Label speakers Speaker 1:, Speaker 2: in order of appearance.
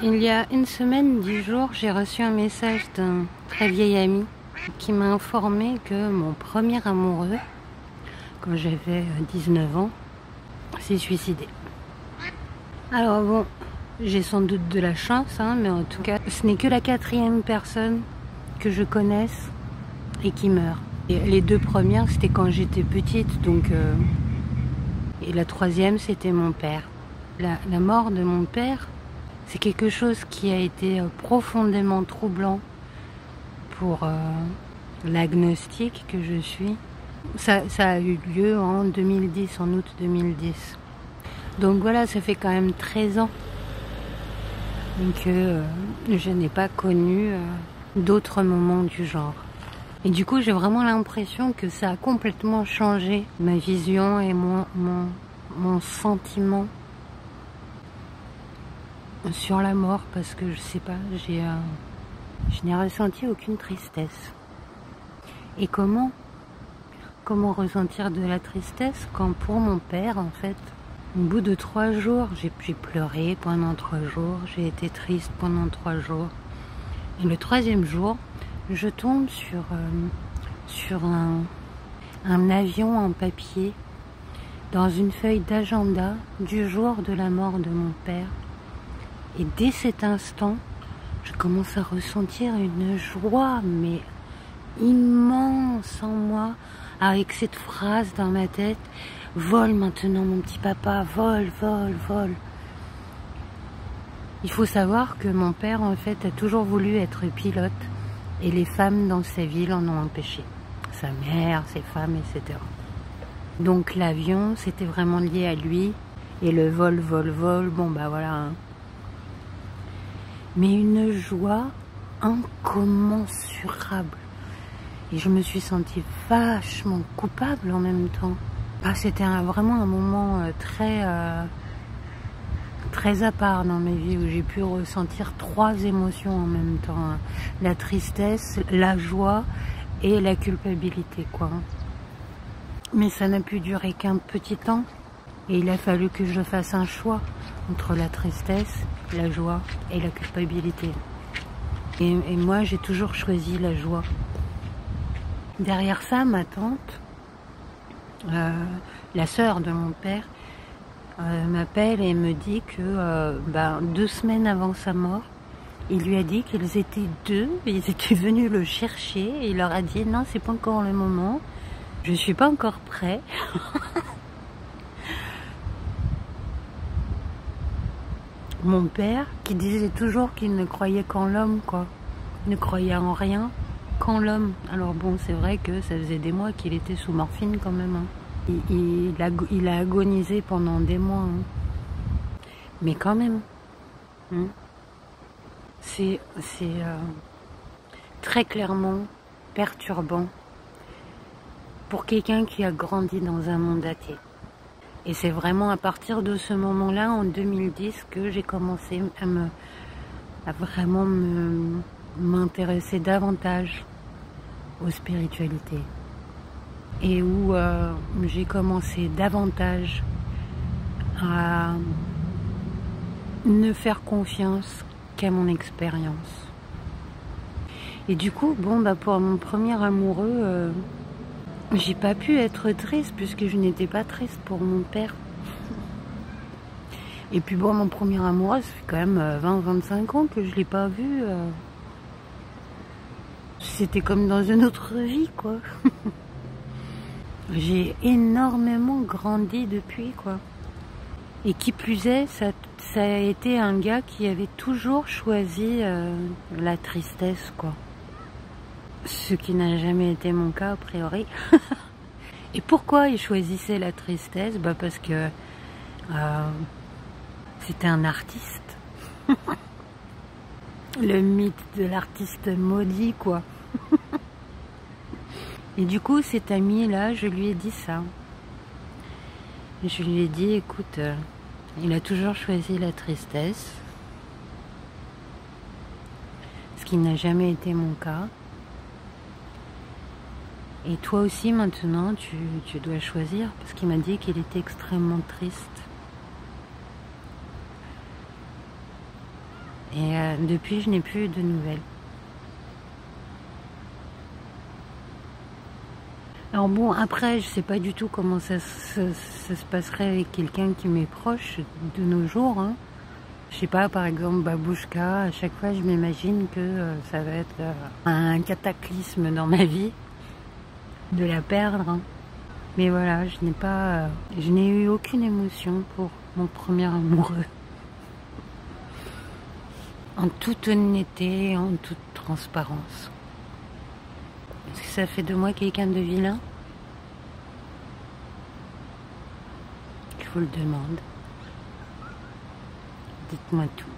Speaker 1: Il y a une semaine, dix jours, j'ai reçu un message d'un très vieil ami qui m'a informé que mon premier amoureux, quand j'avais 19 ans, s'est suicidé. Alors bon, j'ai sans doute de la chance, hein, mais en tout cas, ce n'est que la quatrième personne que je connaisse et qui meurt. Et les deux premières, c'était quand j'étais petite, donc... Euh, et la troisième, c'était mon père. La mort de mon père, c'est quelque chose qui a été euh, profondément troublant pour euh, l'agnostique que je suis. Ça, a eu lieu en 2010, en août 2010. Donc voilà, ça fait quand même 13 ans que euh, je n'ai pas connu d'autres moments du genre. Et du coup, j'ai vraiment l'impression que ça a complètement changé ma vision et mon, mon, mon sentiment sur la mort parce que je sais pas, euh, je n'ai ressenti aucune tristesse. Et comment, comment ressentir de la tristesse quand pour mon père, en fait, au bout de trois jours, j'ai, pleuré pendant trois jours, j'ai été triste pendant trois jours. Et le troisième jour, je tombe sur, euh, un avion en papier dans une feuille d'agenda du jour de la mort de mon père. Et dès cet instant, je commence à ressentir une joie, mais immense en moi, avec cette phrase dans ma tête, vole maintenant mon petit papa, vole, vole, vole. Il faut savoir que mon père, en fait, a toujours voulu être pilote et les femmes dans sa ville en ont empêché. Sa mère, ses femmes, etc. Donc l'avion, c'était vraiment lié à lui. Et le vol, vol, vol, bon bah voilà. Hein mais une joie incommensurable. Et je me suis sentie vachement coupable en même temps. Ah, C'était vraiment un moment euh, très, euh, très à part dans mes vies où j'ai pu ressentir trois émotions en même temps. Hein. La tristesse, la joie et la culpabilité. quoi. Mais ça n'a pu durer qu'un petit temps. Et il a fallu que je fasse un choix entre la tristesse, la joie et la culpabilité. Et, moi, j'ai toujours choisi la joie. Derrière ça, ma tante, euh, la sœur de mon père, euh, m'appelle et me dit que euh, ben, deux semaines avant sa mort, il lui a dit qu'ils étaient deux, ils étaient venus le chercher et il leur a dit non, c'est pas encore le moment, je suis pas encore prêt. mon père qui disait toujours qu'il ne croyait qu'en l'homme, quoi. Il ne croyait en rien qu'en l'homme. Alors bon, c'est vrai que ça faisait des mois qu'il était sous morphine quand même. Hein. Il, a, agonisé pendant des mois. Hein. Mais quand même. Hein. C'est euh, très clairement perturbant pour quelqu'un qui a grandi dans un monde athée. Et c'est vraiment à partir de ce moment-là, en 2010, que j'ai commencé à, me, à vraiment m'intéresser davantage aux spiritualités. Et où euh, j'ai commencé davantage à ne faire confiance qu'à mon expérience. Et du coup, bon, bah pour mon premier amoureux, euh, j'ai pas pu être triste puisque je n'étais pas triste pour mon père. Et puis bon, mon premier amoureux, ça fait quand même 20-25 euh, ans que je l'ai pas vu. Euh. C'était comme dans une autre vie, quoi. J'ai énormément grandi depuis, quoi. Et qui plus est, ça, ça, a été un gars qui avait toujours choisi euh, la tristesse, quoi. Ce qui n'a jamais été mon cas a priori. Et pourquoi il choisissait la tristesse? Bah Parce que euh, c'était un artiste. Le mythe de l'artiste maudit, quoi. Et du coup, cet ami-là, je lui ai dit ça. Je lui ai dit, écoute, euh, il a toujours choisi la tristesse, ce qui n'a jamais été mon cas. Et toi aussi maintenant, tu, dois choisir, parce qu'il m'a dit qu'il était extrêmement triste. Et euh, depuis, je n'ai plus de nouvelles. Alors bon, après, je sais pas du tout comment ça, se passerait avec quelqu'un qui m'est proche de nos jours. Hein. Je sais pas, par exemple, Babouchka, à chaque fois, je m'imagine que euh, ça va être euh, un cataclysme dans ma vie de la perdre. Hein. Mais voilà, je n'ai pas, je n'ai eu aucune émotion pour mon premier amoureux en toute honnêteté, en toute transparence. Est-ce que ça fait de moi quelqu'un de vilain? Je vous le demande. Dites-moi tout.